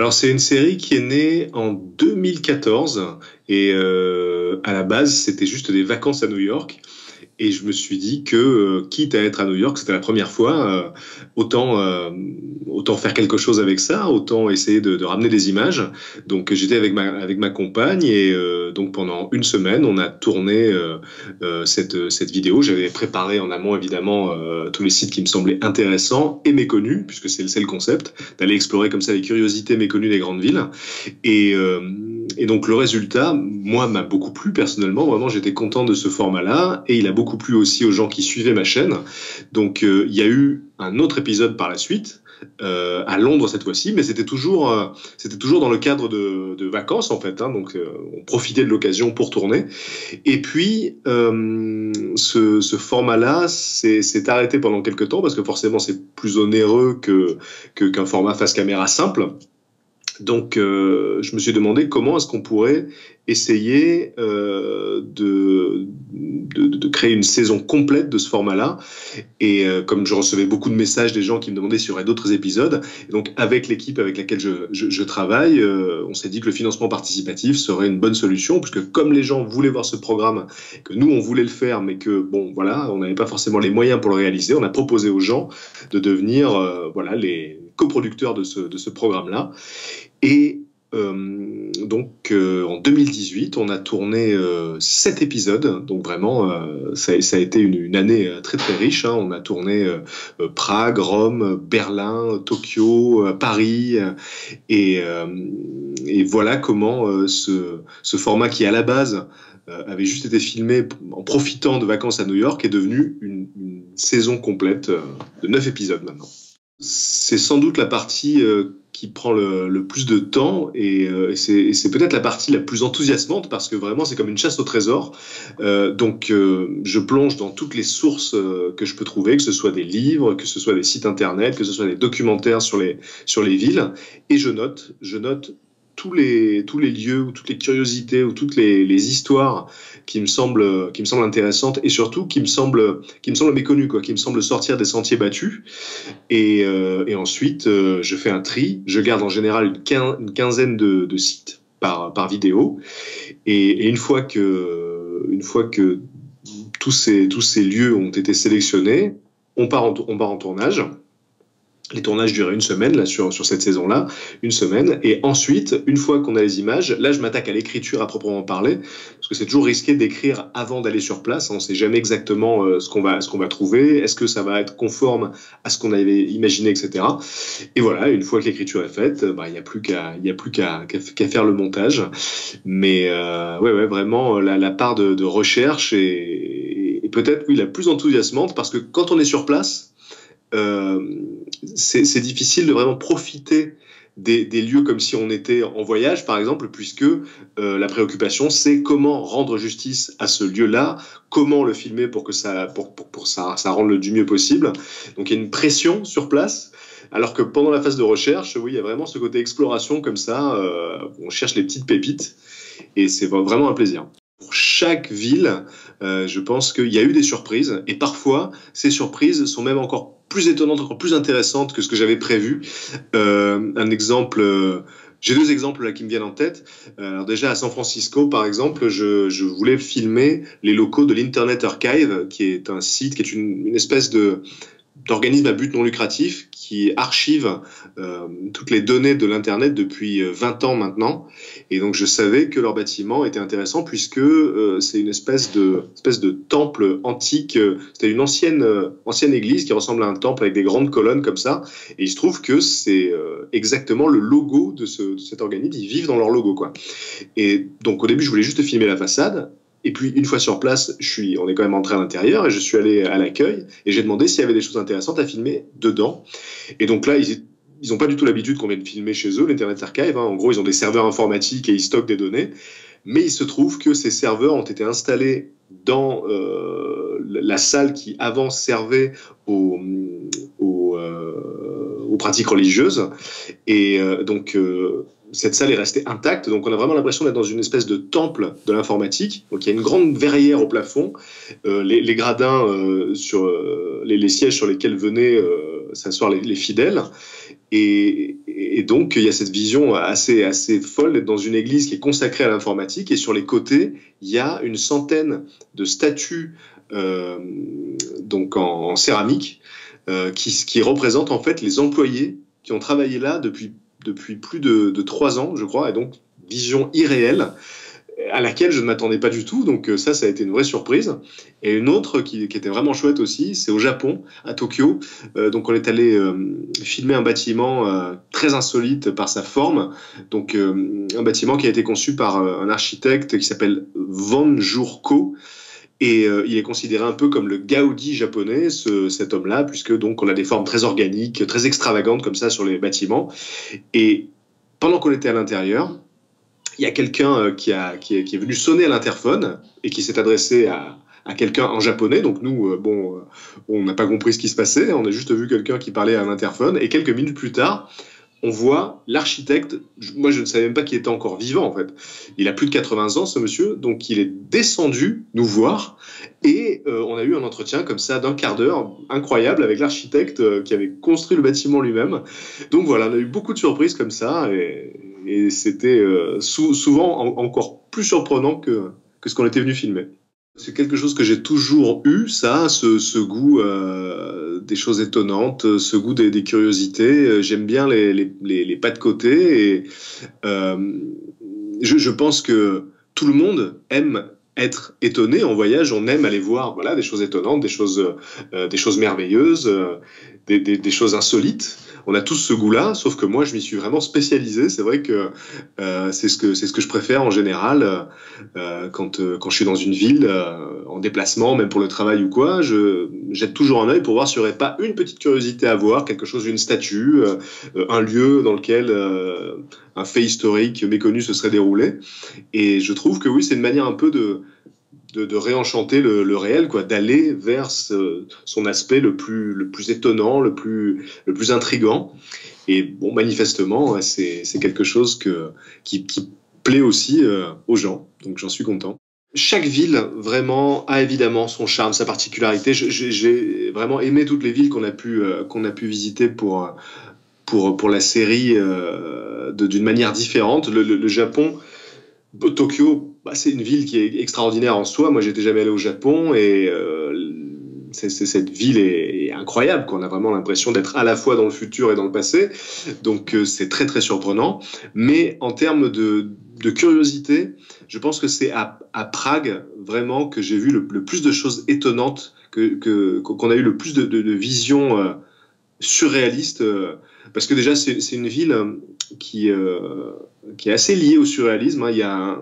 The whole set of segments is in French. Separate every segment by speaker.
Speaker 1: Alors c'est une série qui est née en 2014 et euh, à la base c'était juste des vacances à New York et je me suis dit que euh, quitte à être à New York, c'était la première fois, euh, autant euh, autant faire quelque chose avec ça, autant essayer de, ramener des images. Donc j'étais avec ma avec ma compagne et donc pendant une semaine, on a tourné cette cette vidéo. J'avais préparé en amont évidemment tous les sites qui me semblaient intéressants et méconnus, puisque c'est le concept d'aller explorer comme ça les curiosités méconnues des grandes villes et et donc le résultat, moi, m'a beaucoup plu personnellement. Vraiment, j'étais content de ce format-là, et il a beaucoup plu aussi aux gens qui suivaient ma chaîne. Donc euh, il y a eu un autre épisode par la suite. Euh, à Londres cette fois-ci, mais c'était toujours, euh, c'était toujours dans le cadre de, de vacances en fait. Hein, donc euh, on profitait de l'occasion pour tourner. Et puis euh, ce, ce format-là s'est arrêté pendant quelques temps parce que forcément c'est plus onéreux que qu'un format face caméra simple. Donc, euh, je me suis demandé comment est-ce qu'on pourrait essayer euh, de, de, de, créer une saison complète de ce format-là. Et euh, comme je recevais beaucoup de messages des gens qui me demandaient s'il y aurait d'autres épisodes, donc avec l'équipe avec laquelle je, je, je travaille, euh, on s'est dit que le financement participatif serait une bonne solution, puisque comme les gens voulaient voir ce programme, que nous on voulait le faire, mais que bon voilà, on n'avait pas forcément les moyens pour le réaliser, on a proposé aux gens de devenir euh, voilà les coproducteurs de ce, de ce programme-là. Et euh, donc euh, en 2018, on a tourné euh, sept épisodes, donc vraiment euh, ça, ça, a été une, une, année très très riche. Hein. On a tourné euh, Prague, Rome, Berlin, Tokyo, Paris, et, et, voilà comment ce, ce, format qui à la base avait juste été filmé en profitant de vacances à New York est devenu une, une saison complète de neuf épisodes maintenant. C'est sans doute la partie qui prend le, plus de temps et, euh, et c'est peut-être la partie la plus enthousiasmante parce que vraiment c'est comme une chasse au trésor. Euh, donc euh, je plonge dans toutes les sources que je peux trouver, que ce soit des livres, que ce soit des sites internet, que ce soit des documentaires sur les sur les villes et je note, je note tous les, tous les lieux ou toutes les curiosités ou toutes les, les, histoires qui me semblent, qui me semblent intéressantes et surtout qui me semblent, qui me semblent méconnues, quoi, qui me semblent sortir des sentiers battus. Et, euh, et ensuite, euh, je fais un tri. Je garde en général une, quin une quinzaine de, de, sites par, par vidéo. Et, et, une fois que, une fois que tous ces, tous ces lieux ont été sélectionnés, on part en, on part en tournage. Les tournages duraient une semaine là sur, sur cette saison-là, une semaine. Et ensuite, une fois qu'on a les images, là je m'attaque à l'écriture à proprement parler, parce que c'est toujours risqué d'écrire avant d'aller sur place. On ne sait jamais exactement euh, ce qu'on va, ce qu'on va trouver. Est-ce que ça va être conforme à ce qu'on avait imaginé, etc. Et voilà, une fois que l'écriture est faite, bah, il n'y a plus qu'à, plus qu'à, qu'à faire le montage. Mais euh, ouais, ouais, vraiment la, la part de, de recherche est, est peut-être oui la plus enthousiasmante parce que quand on est sur place euh, c'est difficile de vraiment profiter des, lieux comme si on était en voyage, par exemple, puisque euh, la préoccupation, c'est comment rendre justice à ce lieu-là, comment le filmer pour que ça, pour ça, ça rende le du mieux possible. Donc il y a une pression sur place. Alors que pendant la phase de recherche, oui, il y a vraiment ce côté exploration comme ça. Euh, on cherche les petites pépites et c'est vraiment un plaisir. Pour chaque ville, euh, je pense qu'il y a eu des surprises et parfois ces surprises sont même encore plus étonnante, encore plus intéressante que ce que j'avais prévu. Euh, un exemple, euh, j'ai deux exemples là qui me viennent en tête. Euh, alors déjà à San Francisco, par exemple, je, je voulais filmer les locaux de l'Internet Archive, qui est un site, qui est une, une espèce de d'organisme à but non lucratif qui archive euh, toutes les données de l'internet depuis 20 ans maintenant. Et donc je savais que leur bâtiment était intéressant puisque euh, c'est une espèce de espèce de temple antique c'était une ancienne euh, ancienne église qui ressemble à un temple avec des grandes colonnes comme ça. Et il se trouve que c'est euh, exactement le logo de, ce, de cet organisme. Ils vivent dans leur logo quoi. Et donc au début je voulais juste filmer la façade et puis une fois sur place, je suis, on est quand même entré à l'intérieur et je suis allé à l'accueil et j'ai demandé s'il y avait des choses intéressantes à filmer dedans. Et donc là, ils ils n'ont pas du tout l'habitude qu'on vienne filmer chez eux, l'Internet Archive. Hein. En gros, ils ont des serveurs informatiques et ils stockent des données. Mais il se trouve que ces serveurs ont été installés dans euh, la salle qui avant servait aux, euh, pratiques religieuses. Et euh, donc, cette salle est restée intacte, donc on a vraiment l'impression d'être dans une espèce de temple de l'informatique. Donc il y a une grande verrière au plafond, euh, les, gradins euh, sur euh, les, sièges sur lesquels venaient s'asseoir les, fidèles. Et, donc, il y a cette vision assez, assez folle d'être dans une église qui est consacrée à l'informatique. Et sur les côtés, il y a une centaine de statues donc en, céramique qui, qui représentent en fait les employés qui ont travaillé là depuis, depuis plus de, de trois ans, je crois, et donc vision irréelle à laquelle je ne m'attendais pas du tout. Donc euh, ça, ça a été une vraie surprise. Et une autre qui, était vraiment chouette aussi, c'est au Japon, à Tokyo. Euh, donc on est allé euh, filmer un bâtiment très insolite par sa forme. Donc un bâtiment qui a été conçu par un architecte qui s'appelle Van Jurko. Et il est considéré un peu comme le Gaudi japonais, cet homme-là, puisque donc on a des formes très organiques, très extravagantes comme ça sur les bâtiments. Et pendant qu'on était à l'intérieur, il y a quelqu'un euh, qui, qui, est, venu sonner à l'interphone et qui s'est adressé à, quelqu'un en japonais. Donc nous, euh, bon, euh, on n'a pas compris ce qui se passait. On a juste vu quelqu'un qui parlait à l'interphone. Et quelques minutes plus tard, on voit l'architecte. Moi, je ne savais même pas qu'il était encore vivant, en fait. Il a plus de 80 ans, ce monsieur. Donc, il est descendu nous voir. Et on a eu un entretien comme ça d'un quart d'heure, incroyable, avec l'architecte qui avait construit le bâtiment lui-même. Donc, voilà, on a eu beaucoup de surprises comme ça. Et, et c'était euh, souvent encore plus surprenant que, que ce qu'on était venu filmer. C'est quelque chose que j'ai toujours eu, ça, ce, ce goût euh, des choses étonnantes, ce goût des, curiosités. J'aime bien les, pas de côté et euh, je, pense que tout le monde aime être étonné en voyage. On aime aller voir voilà des choses étonnantes, des choses, euh, des choses merveilleuses, des, des, des, choses insolites on a tous ce goût-là, sauf que moi, je m'y suis vraiment spécialisé. C'est vrai que euh, c'est ce que c'est ce que je préfère en général euh, quand euh, quand je suis dans une ville en déplacement, même pour le travail ou quoi. Je jette toujours un œil pour voir s'il n'y aurait pas une petite curiosité à voir, quelque chose, une statue, un lieu dans lequel un fait historique méconnu se serait déroulé. Et je trouve que oui, c'est une manière un peu de de, réenchanter le, réel, quoi, d'aller vers son aspect le plus, le plus étonnant, le plus, le plus intrigant. Et bon, manifestement, c'est quelque chose que, qui, plaît aussi euh, aux gens. Donc j'en suis content. Chaque ville vraiment a évidemment son charme, sa particularité. J'ai vraiment aimé toutes les villes qu'on a pu euh, qu'on a pu visiter pour pour pour la série euh, d'une manière différente. le Japon, Tokyo, bah, c'est une ville qui est extraordinaire en soi. Moi, j'étais jamais allé au Japon et euh, cette ville est, incroyable. On a vraiment l'impression d'être à la fois dans le futur et dans le passé. Donc, euh, c'est très très surprenant. Mais en termes de, curiosité, je pense que c'est à, Prague vraiment que j'ai vu le, plus de choses étonnantes, que qu'on a eu le plus de, visions euh, surréalistes. parce que déjà, c'est une ville qui qui est assez lié au surréalisme. Hein. Il y a un,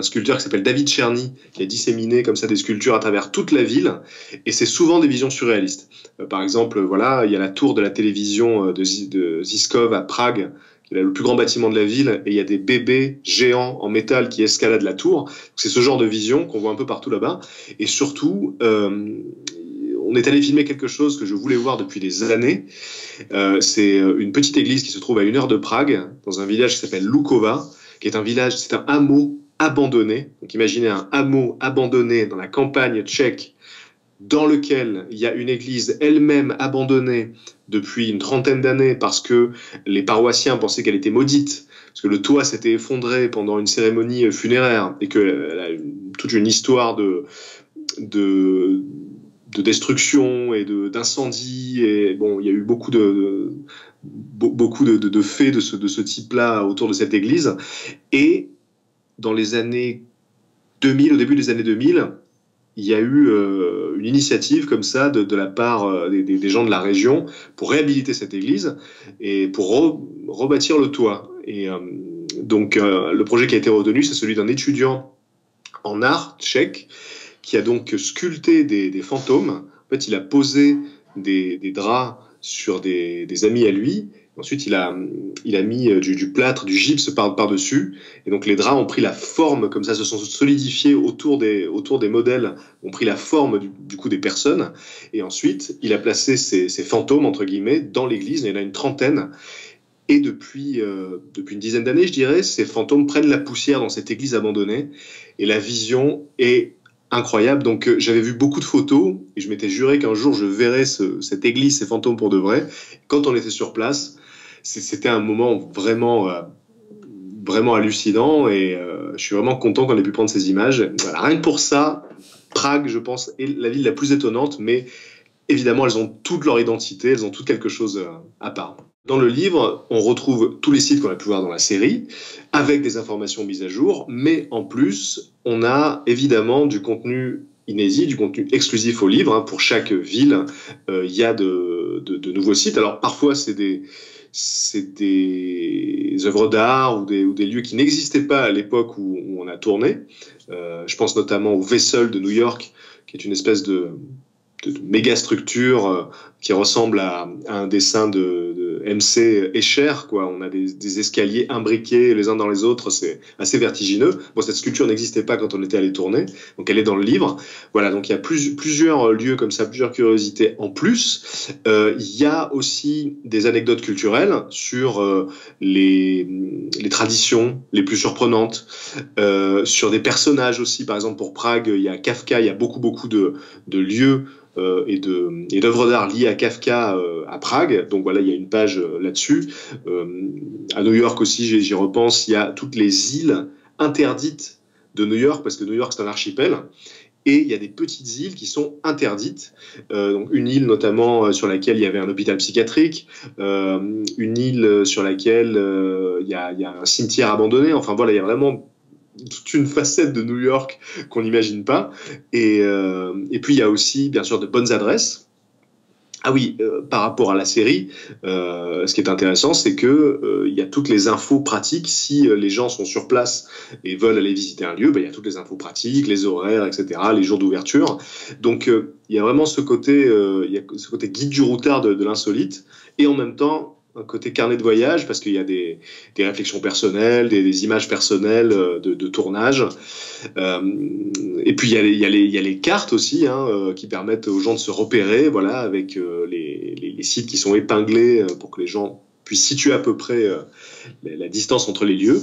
Speaker 1: sculpteur qui s'appelle David Cherny qui a disséminé comme ça des sculptures à travers toute la ville, et c'est souvent des visions surréalistes. Euh, par exemple, voilà, il y a la tour de la télévision euh, de, Ziskov à Prague, qui le plus grand bâtiment de la ville, et il y a des bébés géants en métal qui escaladent la tour. C'est ce genre de vision qu'on voit un peu partout là-bas, et surtout. Euh, on est allé filmer quelque chose que je voulais voir depuis des années. C'est une petite église qui se trouve à une heure de Prague, dans un village qui s'appelle Lukova, qui est un village, c'est un hameau abandonné. Donc imaginez un hameau abandonné dans la campagne tchèque, dans lequel il y a une église elle-même abandonnée depuis une trentaine d'années parce que les paroissiens pensaient qu'elle était maudite, parce que le toit s'était effondré pendant une cérémonie funéraire et qu'elle a toute une histoire de, de, de destruction et d'incendie et bon il y a eu beaucoup de, beaucoup de, de, faits de ce, de ce type-là autour de cette église et dans les années 2000 au début des années 2000 il y a eu euh, une initiative comme ça de, la part euh, des, gens de la région pour réhabiliter cette église et pour rebâtir le toit et euh, donc le projet qui a été retenu c'est celui d'un étudiant en art tchèque qui a donc sculpté des, fantômes. En fait, il a posé des, draps sur des, amis à lui. Ensuite, il a, mis euh, du, plâtre, du gypse par, par-dessus. Et donc, les draps ont pris la forme, comme ça, se sont solidifiés autour des, autour des modèles, ont pris la forme du, coup des personnes. Et ensuite, il a placé ces, fantômes, entre guillemets, dans l'église. Il y en a une trentaine. Et depuis, euh, depuis une dizaine d'années, je dirais, ces fantômes prennent la poussière dans cette église abandonnée. Et la vision est incroyable. Donc euh, j'avais vu beaucoup de photos et je m'étais juré qu'un jour je verrais cette église, ces fantômes pour de vrai. Quand on était sur place, c'était un moment vraiment, euh, vraiment hallucinant et euh, je suis vraiment content qu'on ait pu prendre ces images. Rien que pour ça, Prague, je pense, est la ville la plus étonnante, mais évidemment, elles ont toute leur identité, elles ont toutes quelque chose à part. Dans le livre, on retrouve tous les sites qu'on a pu voir dans la série, avec des informations mises à jour, mais en plus, on a évidemment du contenu inédit, du contenu exclusif au livre. Hein. Pour chaque ville, euh, il y a de, nouveaux sites. Alors parfois, c'est des, c'est des œuvres d'art ou des, lieux qui n'existaient pas à l'époque où, on a tourné. Euh, je pense notamment au Vessel de New York, qui est une espèce de, de méga structure euh, qui ressemble à, un dessin de, MC Escher, quoi. On a des, escaliers imbriqués les uns dans les autres, c'est assez vertigineux. Bon, cette sculpture n'existait pas quand on était allé tourner, donc elle est dans le livre. Voilà, donc il y a plusieurs lieux comme ça, plusieurs curiosités en plus. Euh, il y a aussi des anecdotes culturelles sur euh, les, les, traditions les plus surprenantes, sur des personnages aussi. Par exemple, pour Prague, il y a Kafka, il y a beaucoup beaucoup de, de lieux euh, et d'œuvres d'art liées à Kafka euh, à Prague. Donc voilà, il y a une page euh, là-dessus. à New York aussi, j'y repense, il y a toutes les îles interdites de New York parce que New York c'est un archipel. Et il y a des petites îles qui sont interdites. donc une île notamment sur laquelle il y avait un hôpital psychiatrique, une île sur laquelle il y, a, il y a un cimetière abandonné. Enfin voilà, il y a vraiment toute une facette de New York qu'on n'imagine pas. Et, euh, et, puis il y a aussi, bien sûr, de bonnes adresses. Ah oui, euh, par rapport à la série, euh, ce qui est intéressant, c'est que il y a toutes les infos pratiques. Si les gens sont sur place et veulent aller visiter un lieu, ben, il y a toutes les infos pratiques, les horaires, etc., les jours d'ouverture. Donc il y a vraiment ce côté, guide du routard de l'insolite, et en même temps un côté carnet de voyage parce qu'il y a des, des réflexions personnelles, des, des, images personnelles euh, de, de tournage. Euh, et puis il y, a les, il, y a les, il y, a les, cartes aussi hein, euh, qui permettent aux gens de se repérer, voilà, avec euh, les, les, sites qui sont épinglés pour que les gens puissent situer à peu près la, distance entre les lieux.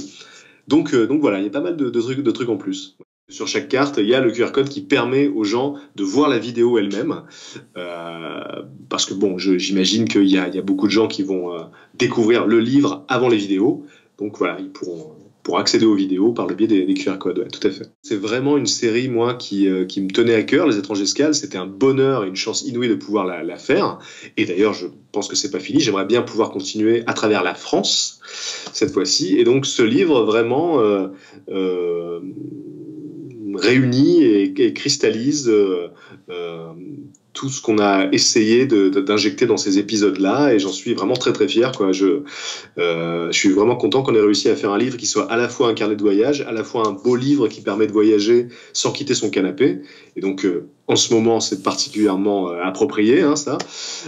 Speaker 1: Donc, donc voilà, il y a pas mal de, de, trucs, de trucs en plus. Sur chaque carte, il y a le QR code qui permet aux gens de voir la vidéo elle-même. Euh, parce que bon, j'imagine qu'il y, y, a beaucoup de gens qui vont euh, découvrir le livre avant les vidéos. Donc voilà, ils pourront, pour accéder aux vidéos par le biais des, QR codes. Ouais, tout à fait. C'est vraiment une série, moi, qui, euh, qui me tenait à cœur, Les étranges escales. C'était un bonheur et une chance inouïe de pouvoir la, la faire. Et d'ailleurs, je pense que c'est pas fini. J'aimerais bien pouvoir continuer à travers la France cette fois-ci. Et donc, ce livre, vraiment, euh, réunit et, cristallise euh, euh, tout ce qu'on a essayé d'injecter dans ces épisodes-là, et j'en suis vraiment très très fier. Quoi. Je, euh, je suis vraiment content qu'on ait réussi à faire un livre qui soit à la fois un carnet de voyage, à la fois un beau livre qui permet de voyager sans quitter son canapé. Et donc, en ce moment, c'est particulièrement approprié, hein, ça.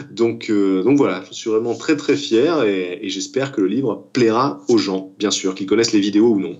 Speaker 1: Donc, donc voilà, je suis vraiment très très fier, et, et j'espère que le livre plaira aux gens, bien sûr, qu'ils connaissent les vidéos ou non.